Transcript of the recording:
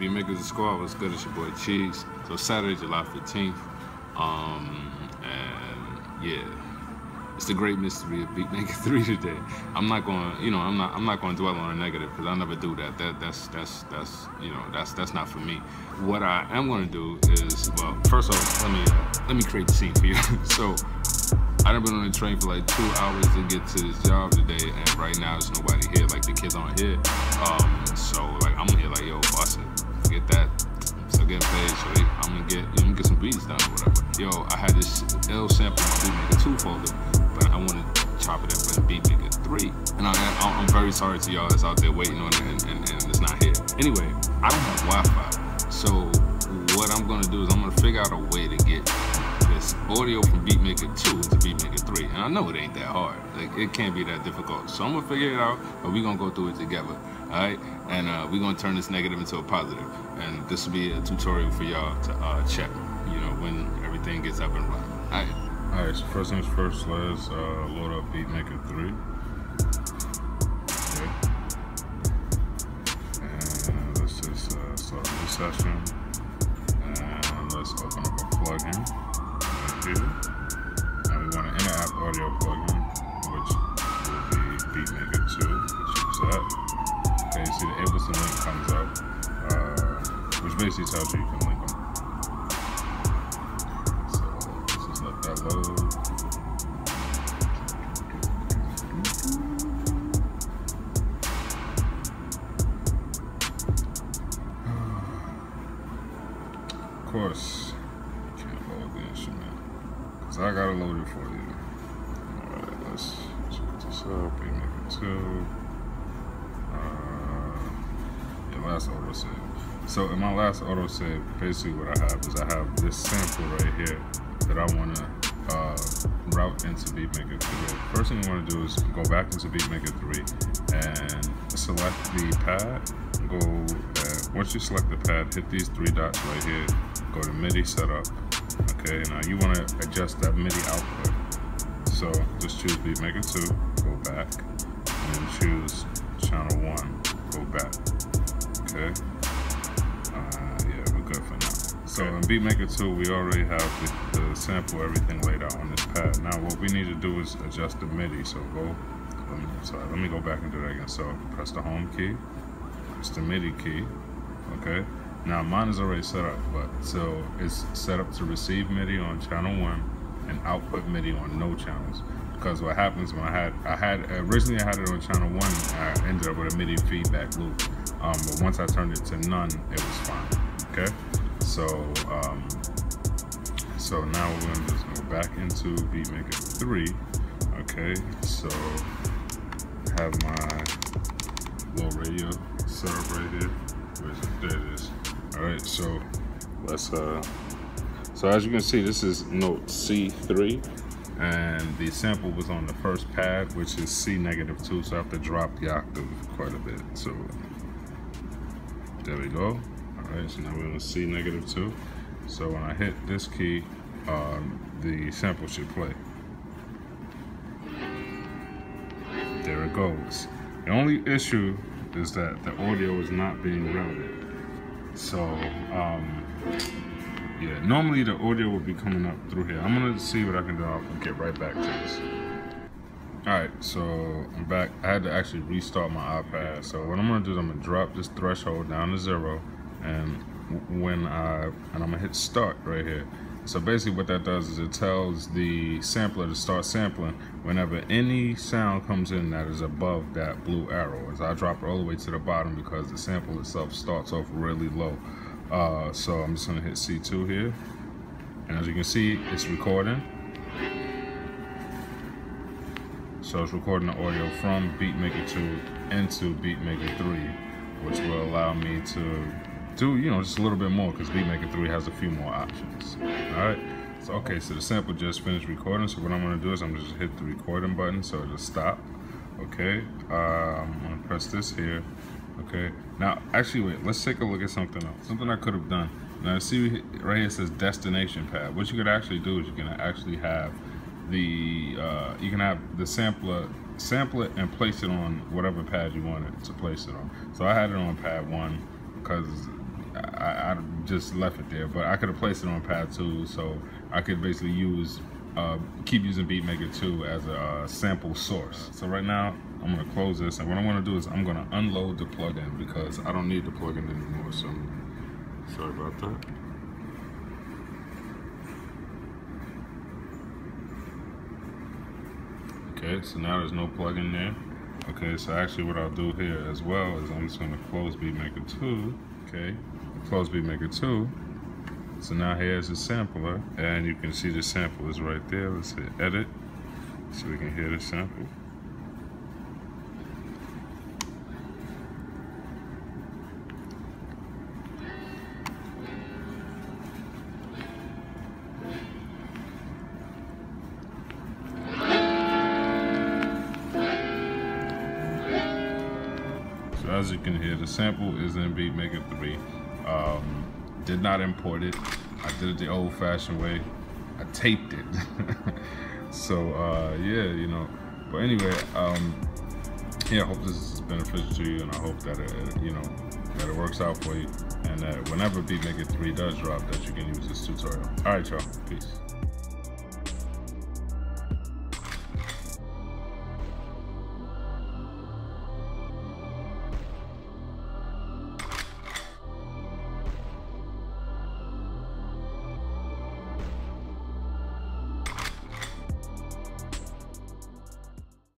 BeatMaker Is The Squad, what's good? It's your boy Cheez. So Saturday, July 15th. Um, and yeah, it's the great mystery of Beatmaker 3 today. I'm not going, you know, I'm not, I'm not going to dwell on a negative because I never do that. That, that's, that's, that's, you know, that's, that's not for me. What I am going to do is, well, first off, let me, let me create the scene for you. so I've been on the train for like two hours to get to this job today, and right now there's nobody here. Like the kids aren't here. Um, so like I'm here like yo, it, forget that. Still getting paid, so I'm gonna get you know, get some beats done or whatever. Yo, I had this L sample my Beatmaker 2 folder, but I want to chop it up in Beatmaker 3. And I, am very sorry to y'all that's out there waiting on it and, and, and it's not here. Anyway, I don't have Wi-Fi, so what I'm gonna do is I'm gonna figure out a way to get audio from Beatmaker 2 into Beatmaker 3. And I know it ain't that hard. Like, it can't be that difficult. So I'm gonna figure it out, but we're gonna go through it together. Alright? And uh, we're gonna turn this negative into a positive. And this will be a tutorial for y'all to uh, check, you know, when everything gets up and running. Alright? Alright, so first things first, let's uh, load up Beatmaker 3. Okay. And let's just uh, start a new session. And let's open up a plugin here. And we want an in-app audio plugin, which will be Beatmaker 2, which is that. Okay, you see the Ableton link comes up, uh, which basically tells you you can link them. So let's just let that load. Out. Beatmaker 2. Uh, yeah, last autosave. So in my last autosave, basically what I have is I have this sample right here that I wanna uh, route into Beatmaker 3. First thing I wanna do is go back into Beatmaker 3 and select the pad. Go, once you select the pad, hit these three dots right here. Go to MIDI setup Okay, now you want to adjust that MIDI output. So just choose Beatmaker 2, go back, and choose channel 1, go back. Okay? Uh, yeah, we're good for now. So in Beatmaker 2, we already have the, the sample, everything laid out on this pad. Now what we need to do is adjust the MIDI. So go, let me, sorry, let me go back and do that again. So press the home key, press the MIDI key, okay? Now mine is already set up, but so it's set up to receive MIDI on channel one and output MIDI on no channels. Because what happens when I had I had originally I had it on channel one, I ended up with a MIDI feedback loop. Um, but once I turned it to none, it was fine. Okay, so um, so now we're gonna just go back into Beatmaker three. Okay, so I have my little radio set up right here. Where's it? There it is. All right, so let's, uh, so as you can see, this is note C3 and the sample was on the first pad, which is C negative two, so I have to drop the octave quite a bit. So there we go. All right, so now we're on C negative two. So when I hit this key, um, the sample should play. There it goes. The only issue is that the audio is not being routed. So, um, yeah, normally the audio will be coming up through here. I'm gonna see what I can do. I'll get right back to this. All right, so I'm back. I had to actually restart my iPad. So what I'm gonna do is I'm gonna drop this threshold down to zero, and when I and I'm gonna hit start right here. So basically what that does is it tells the sampler to start sampling whenever any sound comes in that is above that blue arrow. As I drop it all the way to the bottom because the sample itself starts off really low. Uh, so I'm just gonna hit C2 here. And as you can see, it's recording. So it's recording the audio from Beatmaker 2 into Beatmaker 3, which will allow me to do, you know, just a little bit more because Beatmaker 3 has a few more options. All right. So, okay, so the sample just finished recording. So what I'm to do is I'm just hit the recording button so it'll stop. Okay. Uh, I'm to press this here. Okay. Now, actually, wait, let's take a look at something else. Something I could have done. Now, see right here it says destination pad. What you could actually do is you can actually have the, uh, you can have the sampler sample it and place it on whatever pad you wanted to place it on. So I had it on pad one because I, I just left it there, but I could have placed it on pad two, so I could basically use, uh, keep using BeatMaker 2 as a uh, sample source. So right now, I'm gonna close this, and what I'm gonna do is I'm gonna unload the plugin because I don't need the plugin anymore, so sorry about that. Okay, so now there's no plugin there. Okay, so actually what I'll do here as well is I'm just gonna close BeatMaker 2, okay? Close BeatMaker 2. So now here's the sampler, and you can see the sample is right there. Let's hit edit, so we can hear the sample. As you can hear, the sample is in BeatMaker 3. Um, did not import it. I did it the old-fashioned way. I taped it. so uh, yeah, you know. But anyway, um, yeah, I hope this is beneficial to you, and I hope that it, you know, that it works out for you, and that whenever BeatMaker 3 does drop, that you can use this tutorial. All right, y'all. Peace.